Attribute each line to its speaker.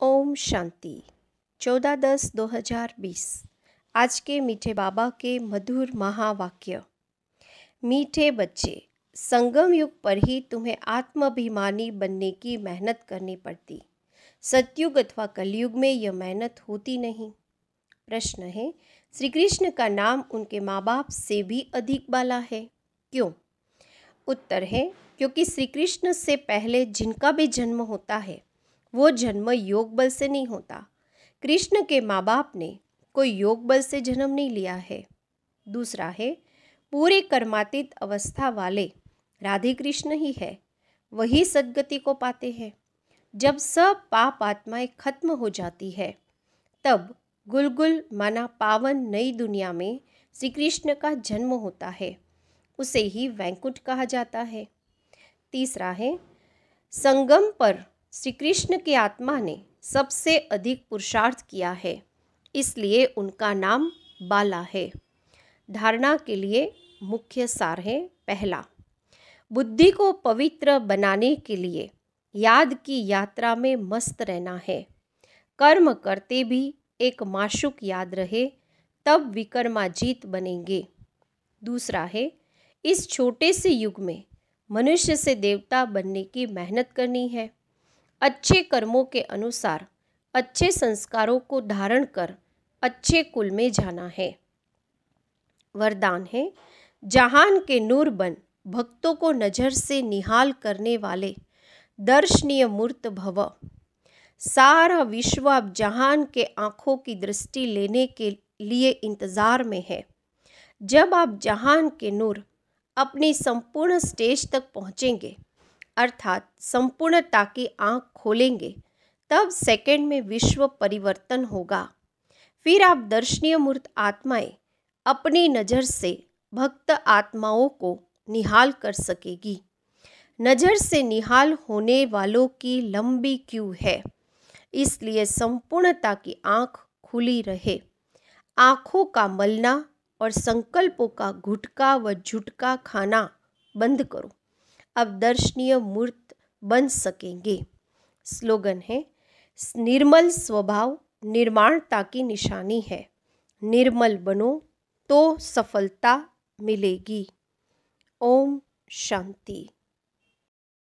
Speaker 1: ओम शांति। चौदह दस दो हज़ार बीस। आज के मीठे बाबा के मधुर महावाक्य। मीठे बच्चे, संगम युग पर ही तुम्हें आत्माभिमानी बनने की मेहनत करनी पड़ती। सतयुग अथवा कलयुग में यह मेहनत होती नहीं। प्रश्न है श्री कृष्ण का नाम उनके माँ बाप से भी अधिक बाला है। क्यों? उत्तर है, क्योंकि श्री कृष्ण से पहले जिनका भी जन्म होता है वो जन्म योग बल से नहीं होता। कृष्ण के माँ बाप ने कोई योग बल से जन्म नहीं लिया है। दूसरा है, पूरी कर्मातीत अवस्था वाले राधे कृष्ण ही है, वही सदगति को पाते हैं। जब सब पाप आत्माएँ खत्म हो जाती है, तब गुलगुल माना पावन नई दुनिया में श्री कृष्ण का जन्म होता है, उसे ही वैंकुट कहा जाता है। तीसरा है, संगम पर श्री कृष्ण की आत्मा ने सबसे अधिक पुरुषार्थ किया है, इसलिए उनका नाम बाला है। धारणा के लिए मुख्य सार है पहला। बुद्धि को पवित्र बनाने के लिए याद की यात्रा में मस्त रहना है। कर्म करते भी एक माशुक याद रहे, तब विकर्माजीत बनेंगे। दूसरा है, इस छोटे से युग में मनुष्य से देवता बनने की मेहनत करनी है। अच्छे कर्मों के अनुसार, अच्छे संस्कारों को धारण कर, अच्छे कुल में जाना है। वरदान है, जहान के नूर बन, भक्तों को नज़र से निहाल करने वाले, दर्शनीय मूर्त भव। सारा विश्व अब जहान के आँखों की दृष्टि लेने के लिए इंतज़ार में है। जब आप जहान के नूर अपनी संपूर्ण स्टेज तक पहुँचेंगे अर्थात संपूर्णता की आँख खोलेंगे, तब सेकंड में विश्व परिवर्तन होगा। फिर आप दर्शनीय मूर्त आत्माएँ अपनी नज़र से भक्त आत्माओं को निहाल कर सकेगी। नज़र से निहाल होने वालों की लंबी क्यू है, इसलिए संपूर्णता की आँख खुली रहे। आँखों का मलना और संकल्पों का घुटका व झुटका खाना बंद करो। अब दर्शनीय मूर्त बन सकेंगे। स्लोगन है, निर्मल स्वभाव, निर्माणता की निशानी है। निर्मल बनो तो सफलता मिलेगी। ओम शांति।